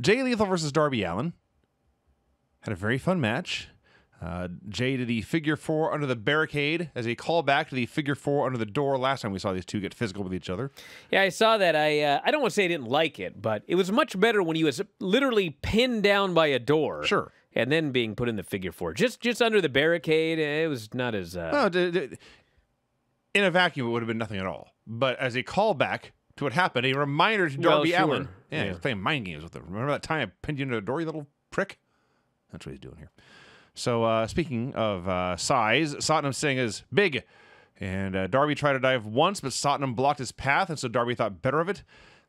Jay Lethal versus Darby Allin. Had a very fun match. Uh, Jay did the figure four under the barricade as a callback to the figure four under the door last time we saw these two get physical with each other. Yeah, I saw that. I uh, I don't want to say I didn't like it, but it was much better when he was literally pinned down by a door. Sure. And then being put in the figure four, just just under the barricade, it was not as. Uh, No, d- d- in a vacuum, it would have been nothing at all. But as a callback to what happened, a reminder to Well, Darby sure. Allin. Yeah, Yeah. he's playing mind games with him. Remember that time I pinned you into a door, you little prick? That's what he's doing here. So, uh, speaking of uh, size, Satnam Singh is big. And uh, Darby tried to dive once, but Satnam blocked his path, and so Darby thought better of it.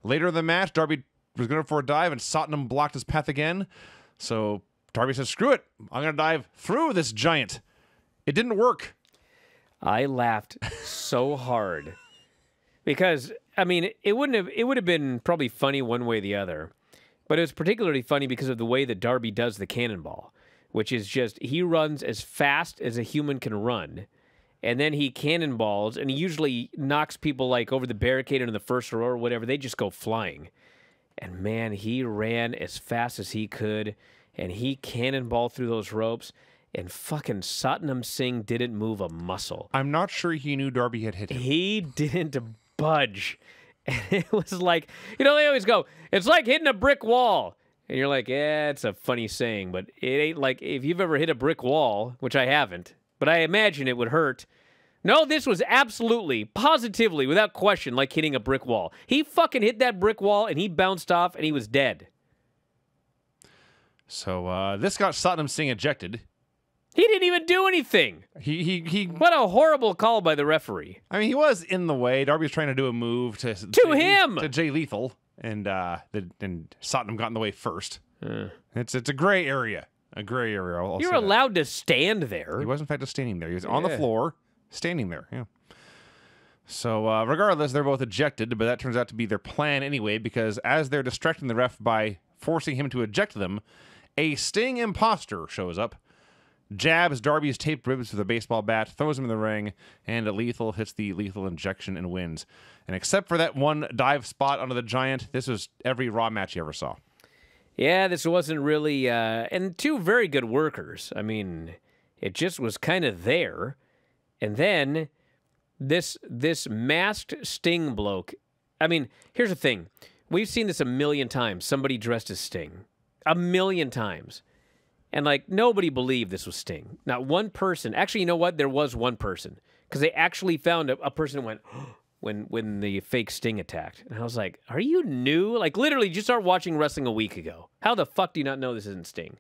Later in the match, Darby was going for a dive, and Satnam blocked his path again. So Darby says, screw it. I'm going to dive through this giant. It didn't work. I laughed so hard because I mean it wouldn't have it would have been probably funny one way or the other, but it was particularly funny because of the way that Darby does the cannonball, which is just he runs as fast as a human can run, and then he cannonballs and he usually knocks people like over the barricade in the first row or whatever. They just go flying, and man, he ran as fast as he could, and he cannonballed through those ropes. And fucking Satnam Singh didn't move a muscle I'm not sure he knew Darby had hit him. he didn't budge. And it was like, you know, they always go, it's like hitting a brick wall. And you're like, yeah, it's a funny saying, but it ain't like if you've ever hit a brick wall, which I haven't, but I imagine it would hurt. No, this was absolutely, positively, without question, like hitting a brick wall. He fucking hit that brick wall and he bounced off and he was dead. So uh, this got Satnam Singh ejected. He didn't even do anything. He he he. What a horrible call by the referee. I mean, he was in the way. Darby was trying to do a move to To him! to Jay Lethal, and uh, the and Satnam got in the way first. Uh. It's it's a gray area, a gray area. I'll, You're say that. allowed to stand there. He was in fact just standing there. He was on the floor, standing there. Yeah. So uh, regardless, they're both ejected, but that turns out to be their plan anyway, because as they're distracting the ref by forcing him to eject them, a Sting imposter shows up, jabs Darby's taped ribs with a baseball bat, throws him in the ring, and a Lethal hits the lethal injection and wins. And except for that one dive spot onto the Giant, this was every Raw match you ever saw. Yeah, this wasn't really, uh, and two very good workers. I mean, it just was kind of there, and then this this masked Sting bloke. I mean, here's the thing: we've seen this a million times. Somebody dressed as Sting, a million times, and like nobody believed this was Sting. Not one person. Actually, you know what? There was one person because they actually found a, a person who went. When, when the fake Sting attacked, and I was like, "Are you new? Like, literally, you started watching wrestling a week ago. How the fuck do you not know this isn't Sting?"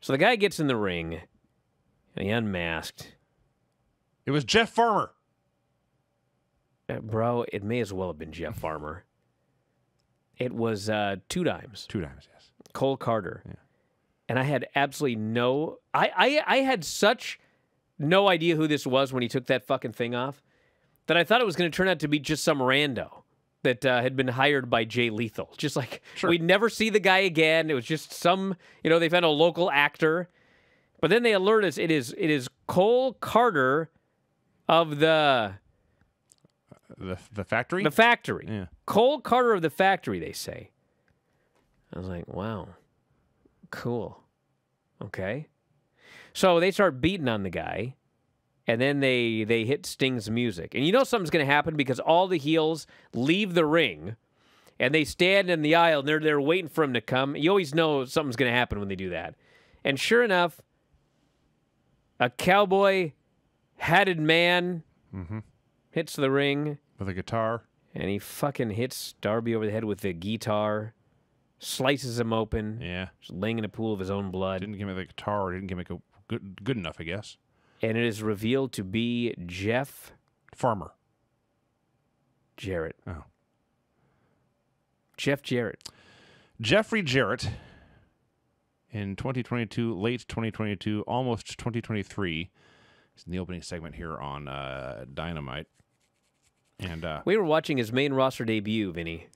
So the guy gets in the ring, and he unmasked. It was Jeff Farmer. Uh, bro, it may as well have been Jeff Farmer. It was uh, two dimes, Two times, yes. Cole Karter, and I had absolutely no. I, I I had such no idea who this was when he took that fucking thing off that I thought it was going to turn out to be just some rando that uh, had been hired by Jay Lethal. Just like we'd never see the guy again. It was just some, you know, they found a local actor, but then they alert us it is it is Cole Karter of the The the factory. the factory. Yeah. Cole Karter of the factory, they say. I was like, wow, cool. Okay. So they start beating on the guy, and then they they hit Sting's music. And you know something's gonna happen because all the heels leave the ring and they stand in the aisle and they're they're waiting for him to come. You always know something's gonna happen when they do that. And sure enough, a cowboy hatted man mm-hmm. hits the ring with a guitar. and he fucking hits Darby over the head with the guitar, slices him open, Yeah. just laying in a pool of his own blood, Didn't give me the guitar. Or didn't give me a good good enough, I guess. and it is revealed to be Jeff Farmer. Jarrett. Oh. Jeff Jarrett. Jeffrey Jarrett in 2022, late 2022, almost 2023. It's in the opening segment here on uh, Dynamite. And uh, We were watching his main roster debut, Vinny.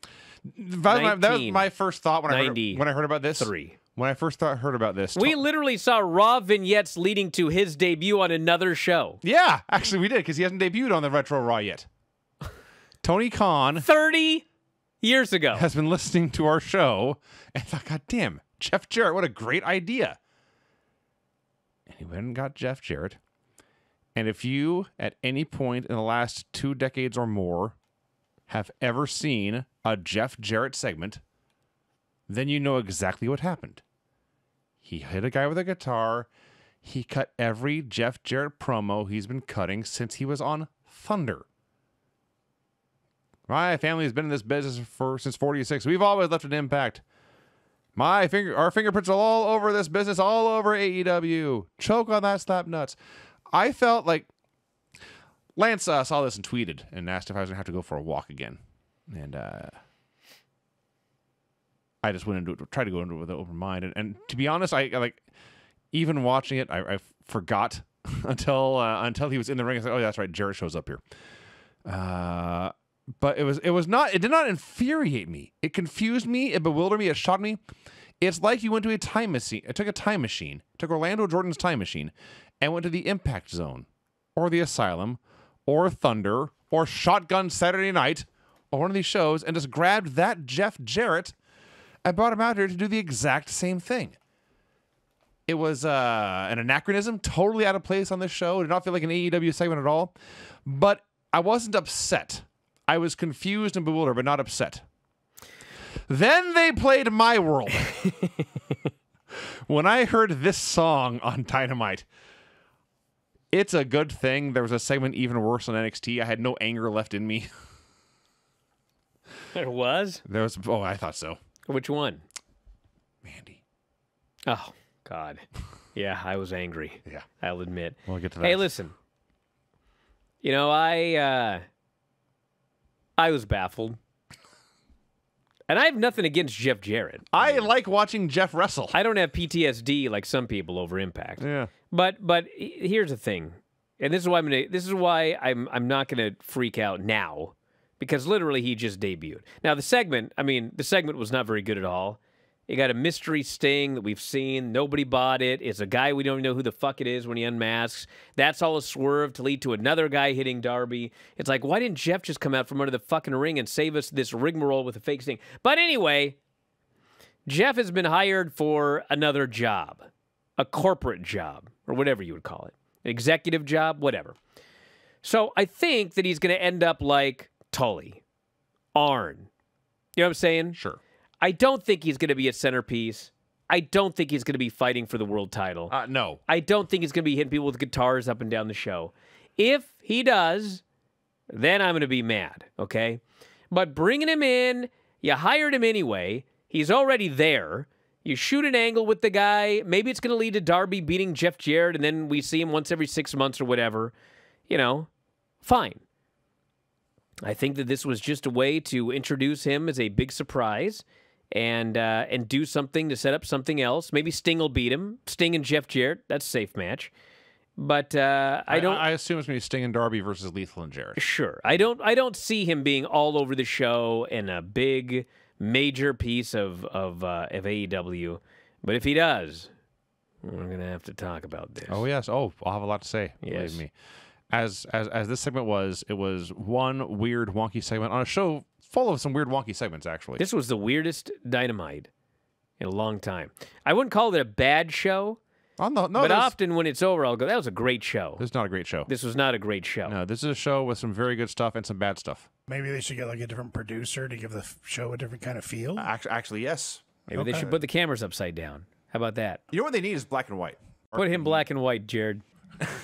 That, was my, that was my first thought when I, heard, when I heard about this. Three. When I first thought, heard about this. We literally saw raw vignettes leading to his debut on another show. yeah, actually, we did because he hasn't debuted on the Retro Raw yet. Tony Khan. 30 years ago. has been listening to our show and thought, God damn, Jeff Jarrett, what a great idea. And he went and got Jeff Jarrett. And if you, at any point in the last two decades or more, have ever seen a Jeff Jarrett segment, then you know exactly what happened. He hit a guy with a guitar. He cut every Jeff Jarrett promo he's been cutting since he was on Thunder. My family has been in this business for since 46. We've always left an impact. My finger our fingerprints are all over this business, all over AEW. Choke on that slap nuts. I felt like Lance uh, saw this and tweeted and asked if I was gonna have to go for a walk again. And uh I just went into it, tried to go into it with an open mind. And, and to be honest, I, like even watching it, I, I forgot until uh, until he was in the ring. I said, "Oh, that's right, Jarrett shows up here." Uh, but it was it was not it did not infuriate me. It confused me. It bewildered me. It shocked me. It's like you went to a time machine. It took a time machine, took Orlando Jordan's time machine, and went to the Impact Zone, or the Asylum, or Thunder, or Shotgun Saturday Night, or one of these shows, and just grabbed that Jeff Jarrett and brought him out here to do the exact same thing. It was uh, an anachronism, totally out of place on this show. It did not feel like an AEW segment at all. But I wasn't upset. I was confused and bewildered, but not upset. Then they played My World. when I heard this song on Dynamite, it's a good thing there was a segment even worse on NXT. I had no anger left in me. There was? There was, oh, I thought so. Which one? Mandy. Oh, God. Yeah, I was angry. Yeah. I'll admit. We'll get to that. Hey, listen. You know, I uh I was baffled. And I have nothing against Jeff Jarrett. I like watching Jeff wrestle. I don't have PTSD like some people over Impact. yeah. But but here's the thing, and this is why I'm gonna. This is why I'm I'm not gonna freak out now, because literally he just debuted. Now the segment, I mean, the segment was not very good at all. It got a mystery sting that we've seen. Nobody bought it. It's a guy we don't know who the fuck it is when he unmasks. That's all a swerve to lead to another guy hitting Darby. It's like, why didn't Jeff just come out from under the fucking ring and save us this rigmarole with a fake sting? But anyway, Jeff has been hired for another job, a corporate job, or whatever you would call it, an executive job, whatever. So I think that he's going to end up like Tully, Arn. You know what I'm saying? Sure. I don't think he's going to be a centerpiece. I don't think he's going to be fighting for the world title. Uh, no. I don't think he's going to be hitting people with guitars up and down the show. If he does, then I'm going to be mad, okay? But bringing him in, you hired him anyway. He's already there. You shoot an angle with the guy. Maybe it's going to lead to Darby beating Jeff Jarrett, and then we see him once every six months or whatever. You know, fine. I think that this was just a way to introduce him as a big surprise and uh, and do something to set up something else. Maybe Sting will beat him. Sting and Jeff Jarrett. That's a safe match. But uh, I don't. I, assume it's going to be Sting and Darby versus Lethal and Jarrett. Sure. I don't I don't see him being all over the show and a big major piece of of uh, of AEW. But if he does, we're gonna have to talk about this. Oh yes. Oh, I'll have a lot to say. Yes. Believe me. As as as this segment was, it was one weird wonky segment on a show full of some weird wonky segments. Actually, This was the weirdest dynamite in a long time. I wouldn't call it a bad show, oh, on the no, but often when it's over, I'll go, "That was a great show." this is not a great show. This was not a great show. No, this is a show with some very good stuff and some bad stuff. Maybe they should get like a different producer to give the show a different kind of feel. Actually, actually yes. Maybe they should put the cameras upside down. How about that? You know what they need is black and white. Put him black and white, Jared.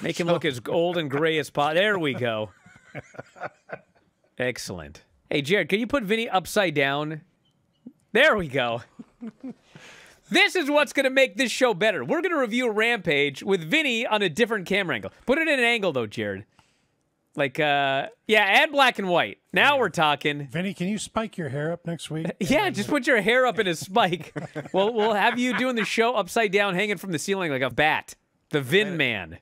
Make him look as old and gray as possible. There we go. Excellent. Hey, Jared, can you put Vinny upside down? There we go. This is what's going to make this show better. We're going to review Rampage with Vinny on a different camera angle. Put it in an angle, though, Jared. Like, uh, yeah, add black and white. Now we're talking. Vinny, can you spike your hair up next week? Yeah, just put your hair up in a spike. we'll, we'll have you doing the show upside down, hanging from the ceiling like a bat. The Vin Man.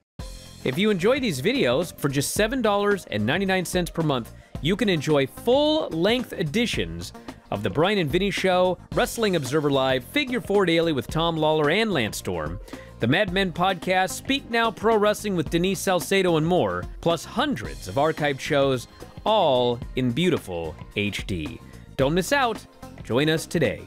If you enjoy these videos, for just $7.99 per month, you can enjoy full length editions of The Bryan and Vinny Show, Wrestling Observer Live, Figure 4 Daily with Tom Lawler and Lance Storm, the Mad Men podcast, Speak Now Pro Wrestling with Denise Salcedo, and more, plus hundreds of archived shows, all in beautiful HD. Don't miss out. Join us today.